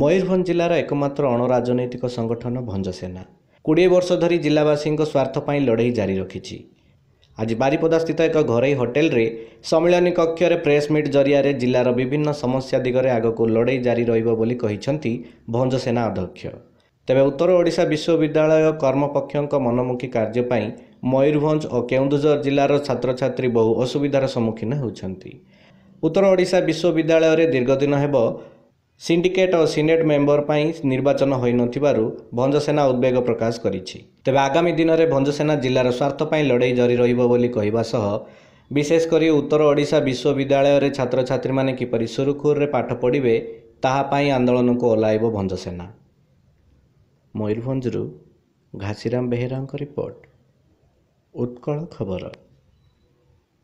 ମୟୂରଭଞ୍ଜ ଜିଲ୍ଲାର ଏକମାତ୍ର ଅଣରାଜନୈତିକ ସଂଗଠନ ଭଞ୍ଜସେନା କୋଡ଼ିଏ ବର୍ଷ ଧରି ଜିଲ୍ଲାବାସୀଙ୍କ ସ୍ୱାର୍ଥ ପାଇଁ ଲଢ଼େଇ ଜାରି ରଖିଛି। ଆଜି ବାରିପଦାସ୍ଥିତ ଏକ ଘରୋଇ ହୋଟେଲରେ ସମ୍ମିଳନୀ କକ୍ଷରେ ପ୍ରେସ୍ ମିଟ୍ ଜରିଆରେ ଜିଲ୍ଲାର ବିଭିନ୍ନ ସମସ୍ୟା ଦିଗରେ ଆଗକୁ ଲଢ଼େଇ ଜାରି ରହିବ ବୋଲି କହିଛନ୍ତି ଭଞ୍ଜସେନା ଅଧ୍ୟକ୍ଷ। ତେବେ ଉତ୍ତର ଓଡ଼ିଶା ବିଶ୍ୱବିଦ୍ୟାଳୟ କର୍ମପକ୍ଷଙ୍କ ମନମୁଖୀ କାର୍ଯ୍ୟ ପାଇଁ ମୟୂରଭଞ୍ଜ ଓ କେନ୍ଦୁଝର ଜିଲ୍ଲାର ଛାତ୍ରଛାତ୍ରୀ ବହୁ ଅସୁବିଧାର ସମ୍ମୁଖୀନ ହେଉଛନ୍ତି। ଉତ୍ତର ଓଡ଼ିଶା ବିଶ୍ୱବିଦ୍ୟାଳୟରେ ଦୀର୍ଘଦିନ ହେବ ସିଣ୍ଡିକେଟ୍ ଓ ସିନେଟ୍ ମେମ୍ବର ପାଇଁ ନିର୍ବାଚନ ହୋଇନଥିବାରୁ ଭଞ୍ଜସେନା ଉଦ୍ବେଗ ପ୍ରକାଶ କରିଛି। ତେବେ ଆଗାମୀ ଦିନରେ ଭଞ୍ଜସେନା ଜିଲ୍ଲାର ସ୍ୱାର୍ଥ ପାଇଁ ଲଢ଼େଇ ଜାରି ରହିବ ବୋଲି କହିବା ସହ ବିଶେଷ କରି ଉତ୍ତର ଓଡ଼ିଶା ବିଶ୍ୱବିଦ୍ୟାଳୟରେ ଛାତ୍ରଛାତ୍ରୀମାନେ କିପରି ସୁରୁଖୁରୁରେ ପାଠ ପଢ଼ିବେ ତାହା ପାଇଁ ଆନ୍ଦୋଳନକୁ ଓହ୍ଲାଇବ ଭଞ୍ଜସେନା। ମୟୂରଭଞ୍ଜରୁ ଘାସିରାମ ବେହେରାଙ୍କ ରିପୋର୍ଟ ଉତ୍କଳ ଖବର।